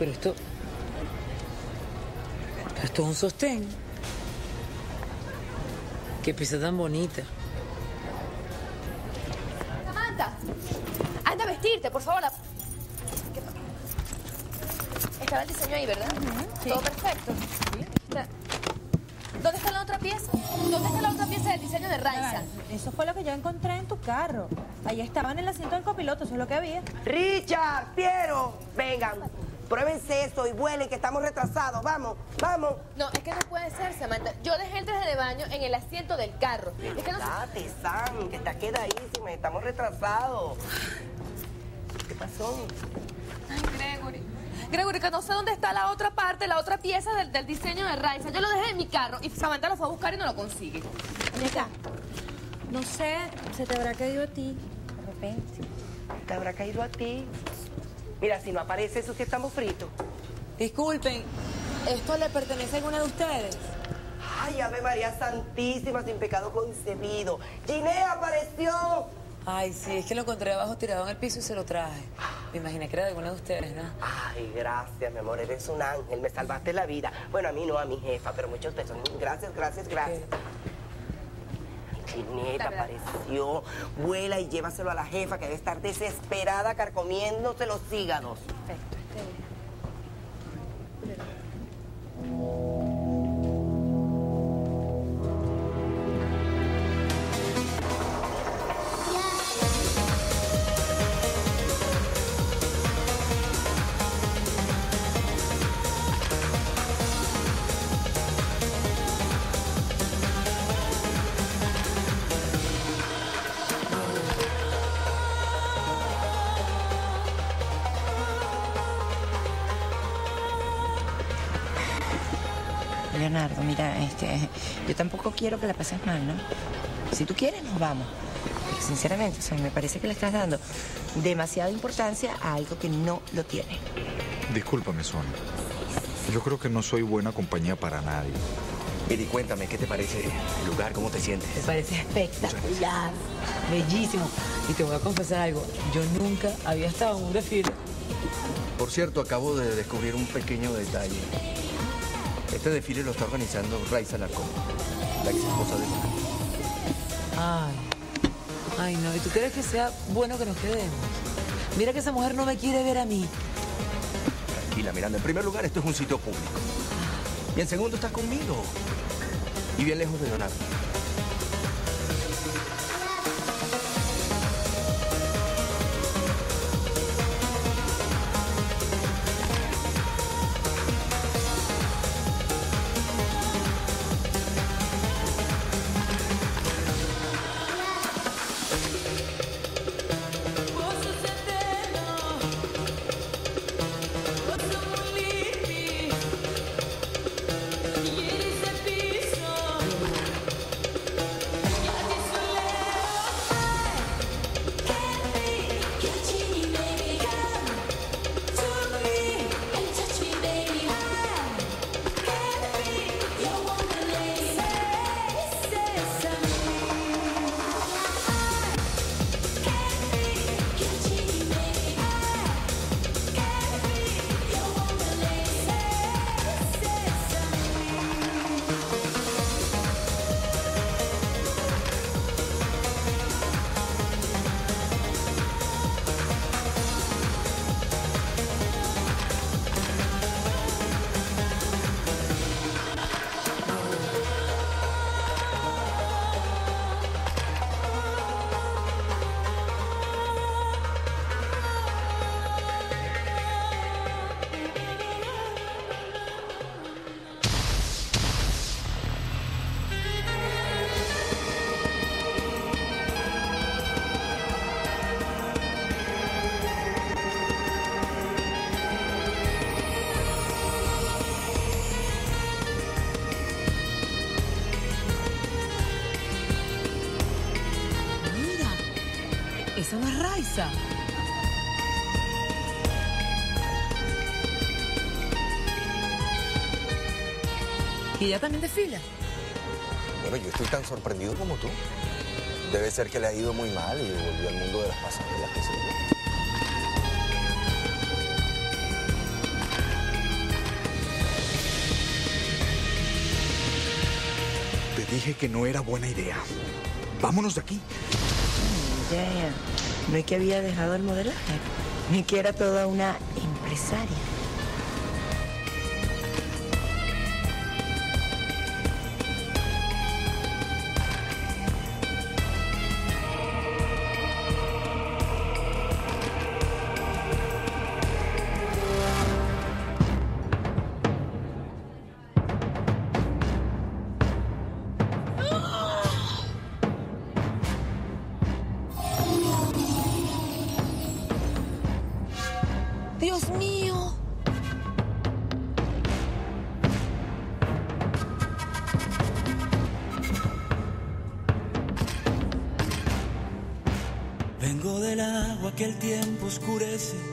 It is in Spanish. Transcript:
Pero esto... pero esto es un sostén. Qué pieza tan bonita. Samantha, anda a vestirte, por favor. ¿Qué pa- Estaba el diseño ahí, ¿verdad? Todo perfecto. ¿Dónde está la otra pieza? ¿Dónde está la otra pieza del diseño de Raiza? Eso fue lo que yo encontré en tu carro. Ahí estaba en el asiento del copiloto, eso es lo que había. Richard, Piero, vengan. Pruébense eso y vuelen que estamos retrasados. Vamos, vamos. No, es que no puede ser, Samantha. Yo dejé el traje de baño en el asiento del carro. Es que no Date, Sam, que está quedadísima. Estamos retrasados. ¿Qué pasó? Ay, Gregory. Gregory, que no sé dónde está la otra parte, la otra pieza del, del diseño de Raiza. Yo lo dejé en mi carro y Samantha lo fue a buscar y no lo consigue. Ven acá. No sé, se te habrá caído a ti, de repente. ¿Te habrá caído a ti? Mira, si no aparece eso, que estamos fritos. Disculpen, ¿esto le pertenece a alguna de ustedes? Ay, Ave María Santísima, sin pecado concebido. Giné apareció. Ay, sí, es que lo encontré abajo tirado en el piso y se lo traje. Me imaginé que era de alguna de ustedes, ¿no? Ay, gracias, mi amor, eres un ángel, me salvaste la vida. Bueno, a mí no, a mi jefa, pero muchos besos. Gracias, gracias, gracias. Chineta apareció, vuela y llévaselo a la jefa que debe estar desesperada carcomiéndose los hígados. Perfecto, este Leonardo, mira, este, yo tampoco quiero que la pases mal, ¿no? Si tú quieres, nos vamos. Pero sinceramente, o sea, me parece que le estás dando demasiada importancia a algo que no lo tiene. Discúlpame, Sonia. Yo creo que no soy buena compañía para nadie. Miri, cuéntame, ¿qué te parece el lugar? ¿Cómo te sientes? Me parece espectacular, bellísimo. Y te voy a confesar algo, yo nunca había estado en un desfile. Por cierto, acabo de descubrir un pequeño detalle. Este desfile lo está organizando Raiza Larcón, la ex esposa de Luna. Ay, ay no, ¿y tú crees que sea bueno que nos quedemos? Mira que esa mujer no me quiere ver a mí. Tranquila, Miranda. En primer lugar, esto es un sitio público. Y en segundo, estás conmigo. Y bien lejos de Leonardo. Eso no es Raiza. ¿Y ella también desfila? Bueno, yo estoy tan sorprendido como tú. Debe ser que le ha ido muy mal y volvió al mundo de las pasarelas, que se dio. dije que no era buena idea. Vámonos de aquí. Ya. No es que había dejado el modelaje, ni que era toda una empresaria. Dios mío. Vengo del agua que el tiempo oscurece